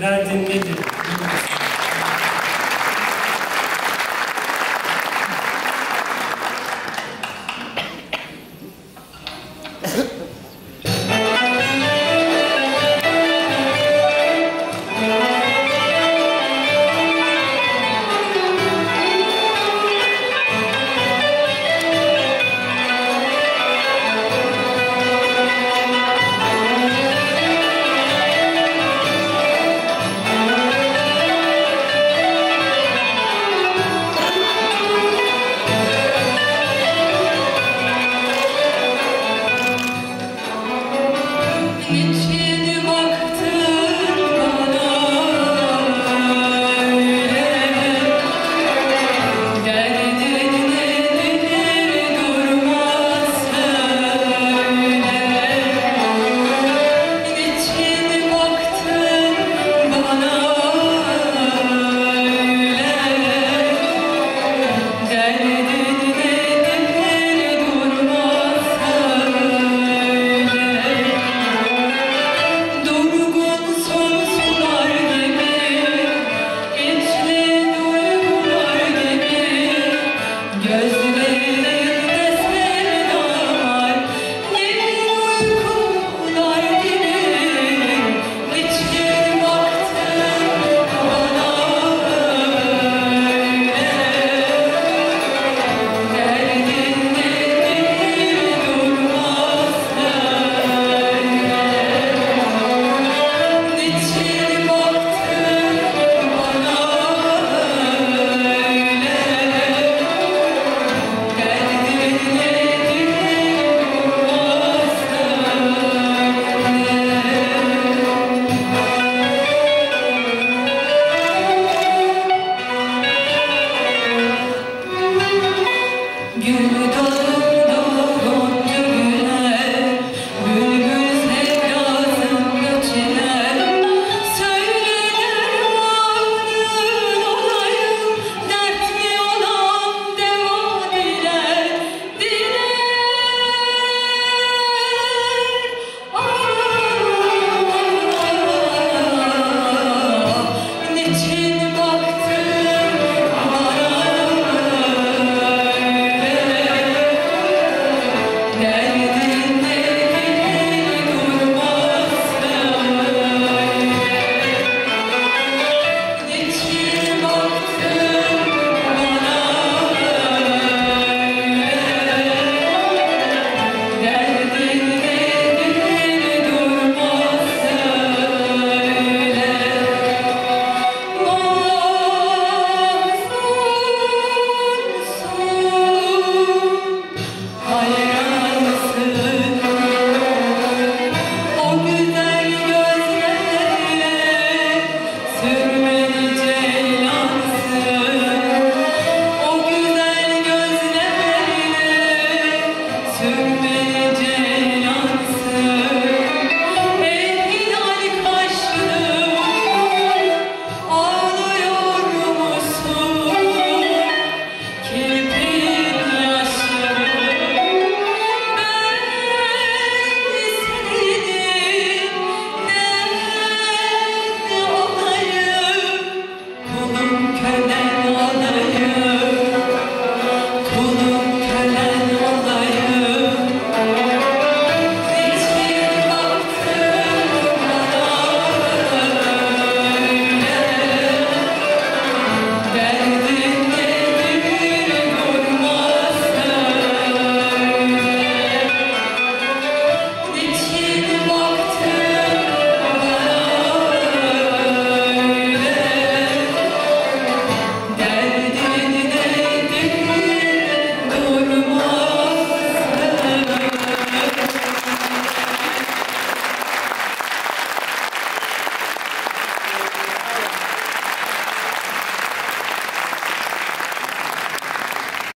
لا النجم